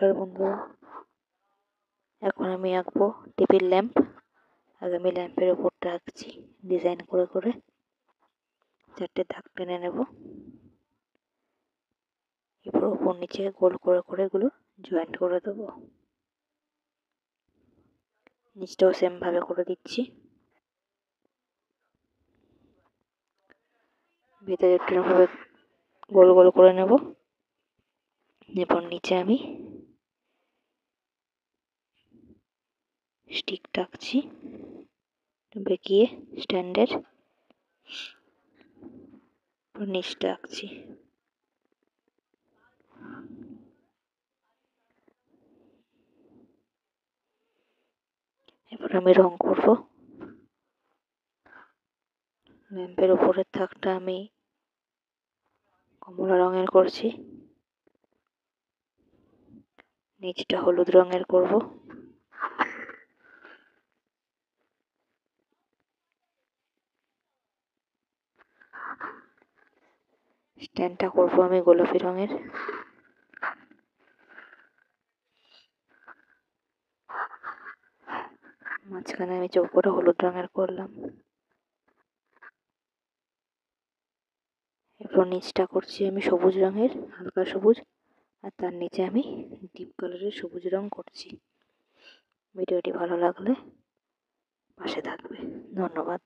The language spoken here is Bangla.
নমস্কার বন্ধুরা এখন আমি আঁকবো টেবিল ল্যাম্প। আগে আমি ল্যাম্পের ওপরটা আঁকছি, ডিজাইন করে করে। চারটে দাগ টেনে নেব। এরপর ওপর নিচে গোল করে করে এগুলো জয়েন্ট করে দেবো। নিচটাও সেমভাবে করে দিচ্ছি। ভিতরে একটু গোল গোল করে নেব। এরপর নিচে আমি স্টিক টাকছি বেঁকিয়ে স্ট্যান্ডের নিচটা আঁকছি এবার আমি রং করব। ল্যাম্পের উপরের থাকটা আমি কমলা রঙের করছি। নিচটা হলুদ রঙের করব। স্ট্যান্ডটা করব আমি গোলাপি রঙের। মাঝখানে আমি চৌকোটা হলুদ রঙের করলাম। এরপর নিচটা করছি আমি সবুজ রঙের, হালকা সবুজ। আর তার নিচে আমি ডিপ কালারের সবুজ রং করছি। ভিডিওটি ভালো লাগলে পাশে থাকবে। ধন্যবাদ।